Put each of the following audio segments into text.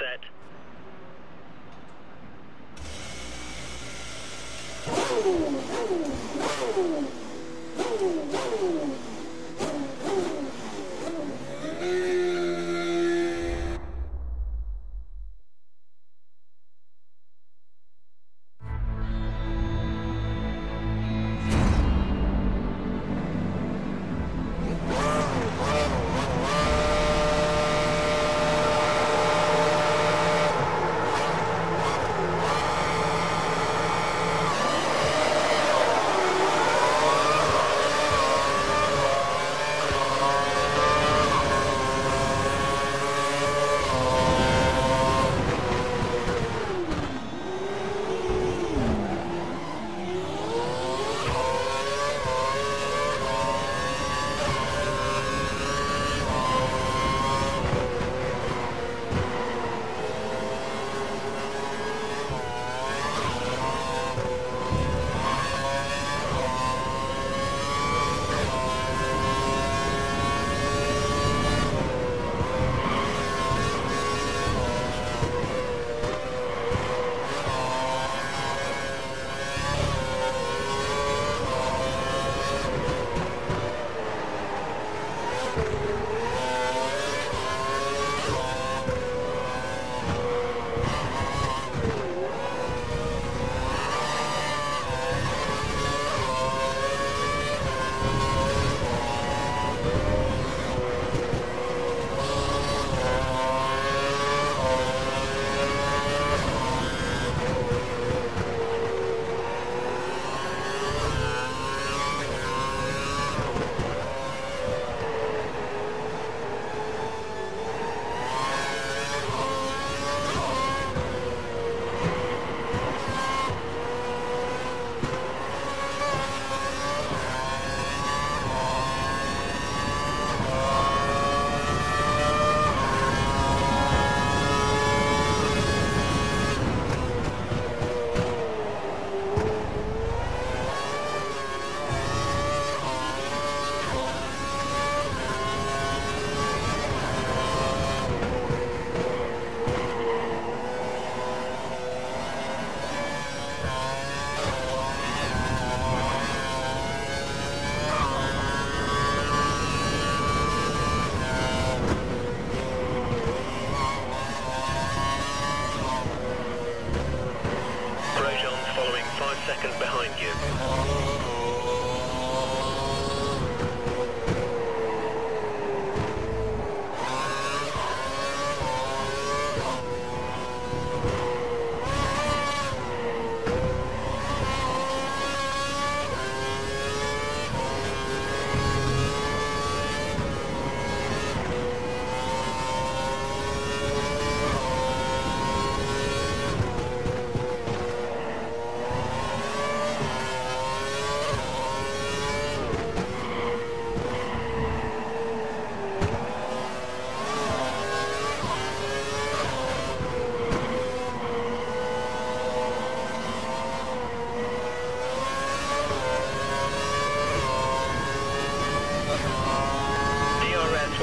set. Whoa, whoa, whoa,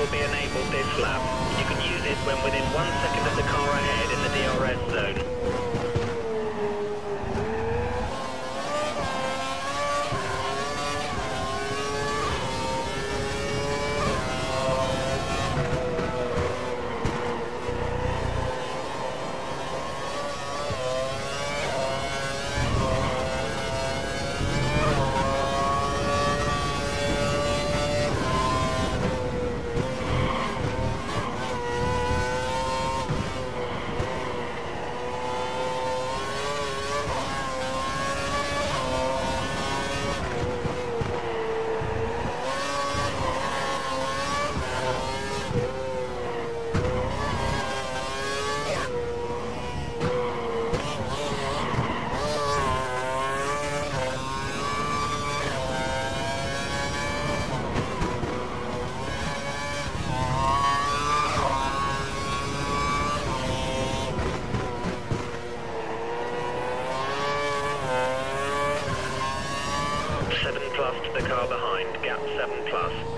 will be enabled this lap. You can use it when within one second of the car ahead in the DRS zone. Seven plus to the car behind. Gap seven plus.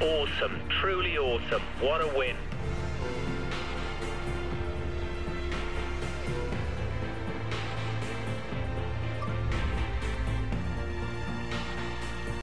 Awesome, truly awesome. What a win.